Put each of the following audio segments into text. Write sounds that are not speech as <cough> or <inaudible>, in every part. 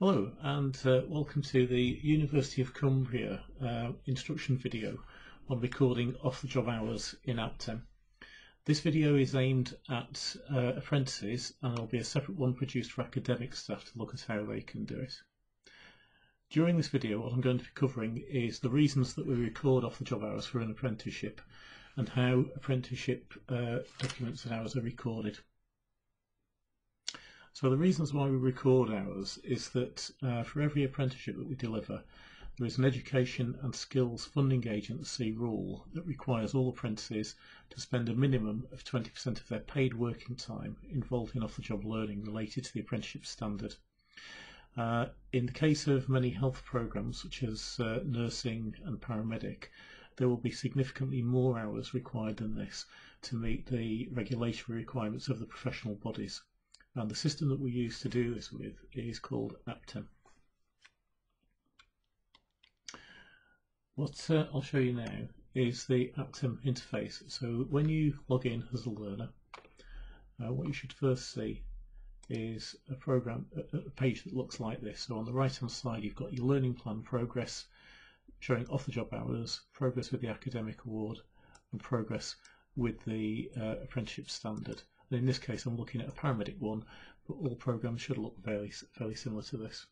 Hello and uh, welcome to the University of Cumbria uh, instruction video on recording off-the-job hours in APTEM. This video is aimed at uh, apprentices and there will be a separate one produced for academic staff to look at how they can do it. During this video what I'm going to be covering is the reasons that we record off-the-job hours for an apprenticeship and how apprenticeship uh, documents and hours are recorded. So the reasons why we record hours is that uh, for every apprenticeship that we deliver, there is an education and skills funding agency rule that requires all apprentices to spend a minimum of 20% of their paid working time involved in off-the-job learning related to the apprenticeship standard. Uh, in the case of many health programs such as uh, nursing and paramedic, there will be significantly more hours required than this to meet the regulatory requirements of the professional bodies. And the system that we use to do this with is called Aptem. What uh, I'll show you now is the Aptem interface. So when you log in as a learner, uh, what you should first see is a program, a, a page that looks like this. So on the right hand side you've got your learning plan progress, showing off the job hours, progress with the academic award, and progress with the uh, apprenticeship standard. And in this case, I'm looking at a paramedic one, but all programs should look very, fairly similar to this.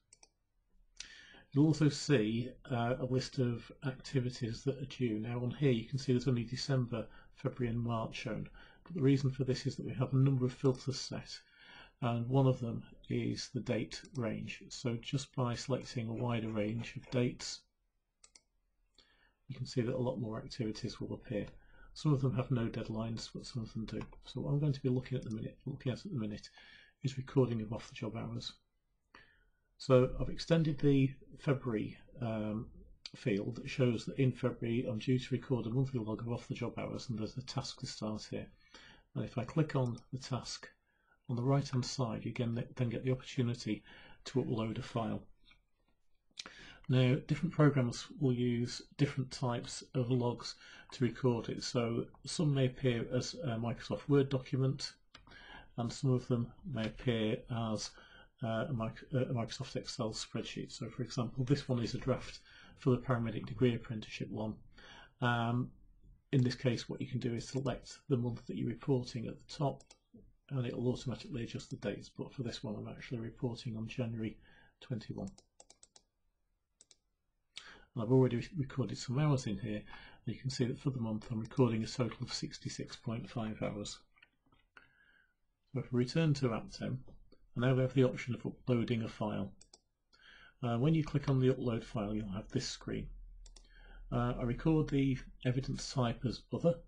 You'll also see uh, a list of activities that are due. Now on here you can see there's only December, February and March shown. But the reason for this is that we have a number of filters set and one of them is the date range. So just by selecting a wider range of dates you can see that a lot more activities will appear. Some of them have no deadlines, but some of them do. So what I'm going to be looking at the minute, looking at at the minute, is recording of off-the-job hours. So I've extended the February um, field that shows that in February I'm due to record a monthly log of off-the-job hours, and there's a task to start here. And if I click on the task on the right-hand side, you again then get the opportunity to upload a file. Now, different programs will use different types of logs to record it. So some may appear as a Microsoft Word document, and some of them may appear as a, Microsoft Excel spreadsheet. So for example, this one is a draft for the paramedic degree apprenticeship one. Um, in this case, what you can do is select the month that you're reporting at the top, and it will automatically adjust the dates. But for this one, I'm actually reporting on January 21. I've already recorded some hours in here. And you can see that for the month I'm recording a total of 66.5 hours. So if we return to Aptem, and now we have the option of uploading a file. Uh, when you click on the upload file you'll have this screen. Uh, I record the evidence type as other.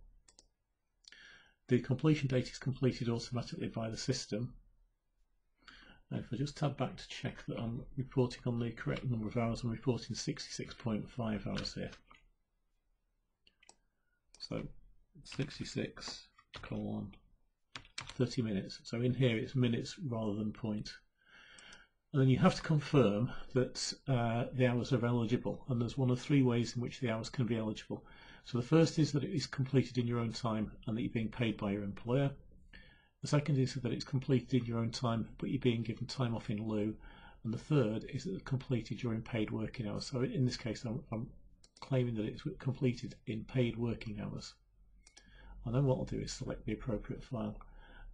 The completion date is completed automatically by the system now if I just tab back to check that I'm reporting on the correct number of hours, I'm reporting 66.5 hours here. So 66 colon 30 minutes. So in here it's minutes rather than point. And then you have to confirm that uh, the hours are eligible. And there's one of three ways in which the hours can be eligible. So the first is that it is completed in your own time and that you're being paid by your employer. The second is that it's completed in your own time, but you're being given time off in lieu. And the third is that it's completed during paid working hours. So in this case, I'm, I'm claiming that it's completed in paid working hours. And then what I'll do is select the appropriate file.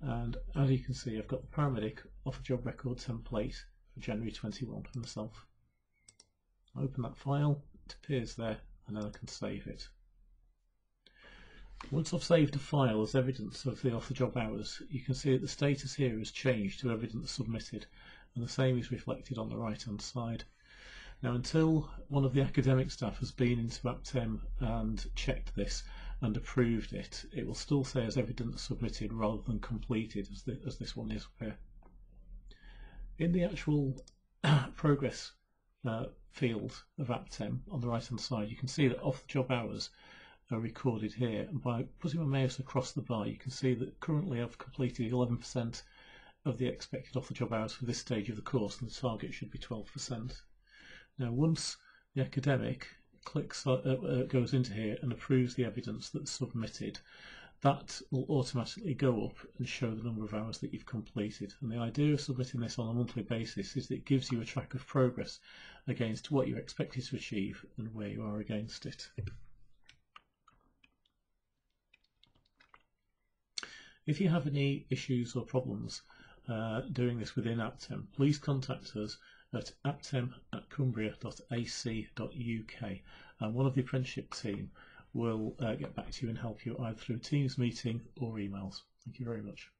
And as you can see, I've got the paramedic off a job record template for January 21 for myself. I open that file, it appears there, and then I can save it. Once I've saved a file as evidence of the off-the-job hours, you can see that the status here has changed to evidence submitted, and the same is reflected on the right-hand side. Now, until one of the academic staff has been into Aptem and checked this and approved it, it will still say as evidence submitted rather than completed, as, the, as this one is here. In the actual <clears throat> progress uh, field of Aptem on the right-hand side, you can see that off-the-job hours are recorded here. And by putting my mouse across the bar, you can see that currently I've completed 11% of the expected off-the-job hours for this stage of the course, and the target should be 12%. Now, once the academic clicks uh, uh, goes into here and approves the evidence that's submitted, that will automatically go up and show the number of hours that you've completed. And the idea of submitting this on a monthly basis is that it gives you a track of progress against what you're expected to achieve and where you are against it. If you have any issues or problems uh, doing this within Aptem, please contact us at aptem at cumbria.ac.uk and one of the apprenticeship team will uh, get back to you and help you either through Teams meeting or emails. Thank you very much.